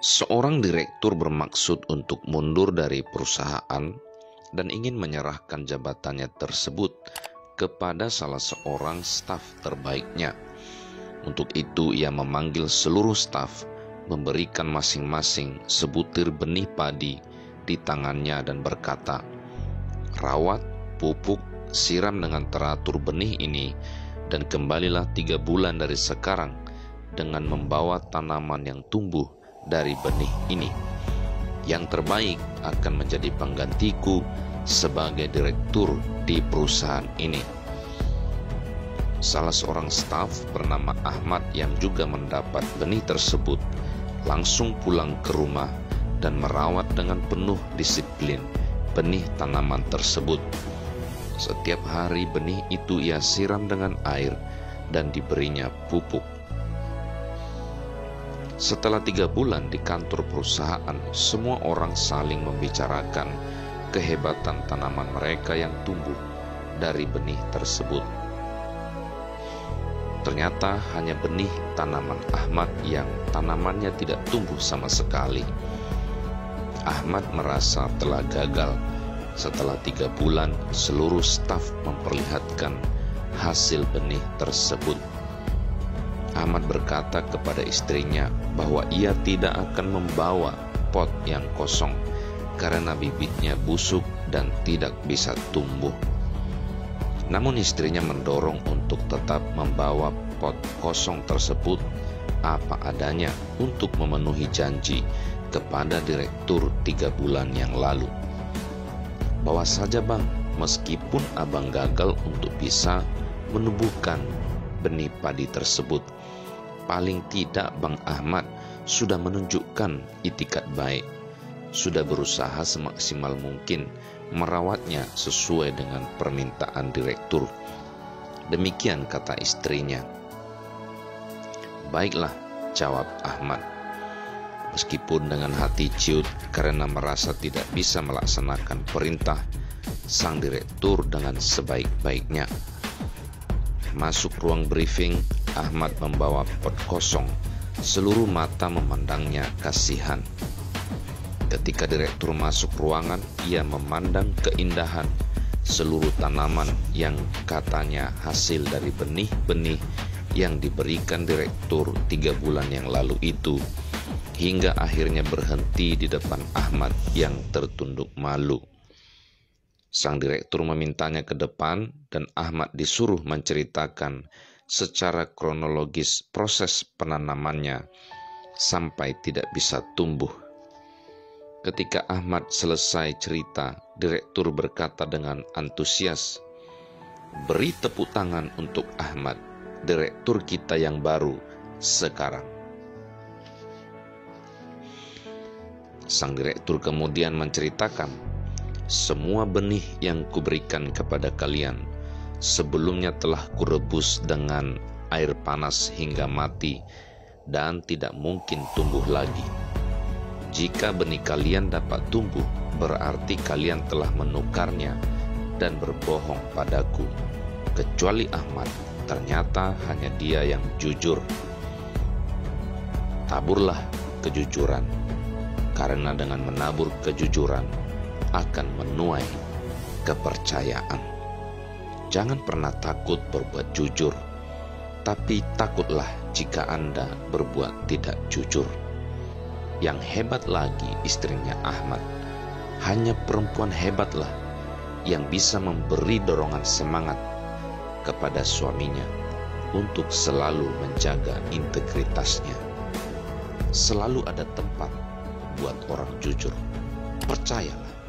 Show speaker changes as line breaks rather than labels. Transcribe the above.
Seorang direktur bermaksud untuk mundur dari perusahaan dan ingin menyerahkan jabatannya tersebut kepada salah seorang staf terbaiknya. Untuk itu, ia memanggil seluruh staf, memberikan masing-masing sebutir benih padi di tangannya, dan berkata, "Rawat, pupuk, siram dengan teratur benih ini, dan kembalilah tiga bulan dari sekarang dengan membawa tanaman yang tumbuh dari benih ini." Yang terbaik akan menjadi penggantiku sebagai direktur di perusahaan ini. Salah seorang staf bernama Ahmad yang juga mendapat benih tersebut langsung pulang ke rumah dan merawat dengan penuh disiplin benih tanaman tersebut. Setiap hari benih itu ia siram dengan air dan diberinya pupuk. Setelah tiga bulan di kantor perusahaan, semua orang saling membicarakan kehebatan tanaman mereka yang tumbuh dari benih tersebut. Ternyata hanya benih tanaman Ahmad yang tanamannya tidak tumbuh sama sekali. Ahmad merasa telah gagal. Setelah tiga bulan, seluruh staf memperlihatkan hasil benih tersebut. Ahmad berkata kepada istrinya bahwa ia tidak akan membawa pot yang kosong karena bibitnya busuk dan tidak bisa tumbuh. Namun istrinya mendorong untuk tetap membawa pot kosong tersebut apa adanya untuk memenuhi janji kepada direktur tiga bulan yang lalu. Bawa saja bang, meskipun abang gagal untuk bisa menumbuhkan benih padi tersebut. Paling tidak Bang Ahmad sudah menunjukkan itikat baik sudah berusaha semaksimal mungkin merawatnya sesuai dengan permintaan direktur. Demikian kata istrinya. Baiklah, jawab Ahmad. Meskipun dengan hati ciut karena merasa tidak bisa melaksanakan perintah sang direktur dengan sebaik-baiknya. Masuk ruang briefing, Ahmad membawa pot kosong. Seluruh mata memandangnya kasihan. Ketika direktur masuk ruangan, ia memandang keindahan seluruh tanaman yang katanya hasil dari benih-benih yang diberikan direktur tiga bulan yang lalu itu hingga akhirnya berhenti di depan Ahmad yang tertunduk malu. Sang direktur memintanya ke depan dan Ahmad disuruh menceritakan secara kronologis proses penanamannya sampai tidak bisa tumbuh Ketika Ahmad selesai cerita, direktur berkata dengan antusias, "Beri tepuk tangan untuk Ahmad, direktur kita yang baru sekarang." Sang direktur kemudian menceritakan, "Semua benih yang kuberikan kepada kalian sebelumnya telah kurebus dengan air panas hingga mati dan tidak mungkin tumbuh lagi." Jika benih kalian dapat tumbuh, berarti kalian telah menukarnya dan berbohong padaku. Kecuali Ahmad, ternyata hanya dia yang jujur. Taburlah kejujuran, karena dengan menabur kejujuran akan menuai kepercayaan. Jangan pernah takut berbuat jujur, tapi takutlah jika Anda berbuat tidak jujur. Yang hebat lagi istrinya Ahmad. Hanya perempuan hebatlah yang bisa memberi dorongan semangat kepada suaminya untuk selalu menjaga integritasnya. Selalu ada tempat buat orang jujur. Percayalah.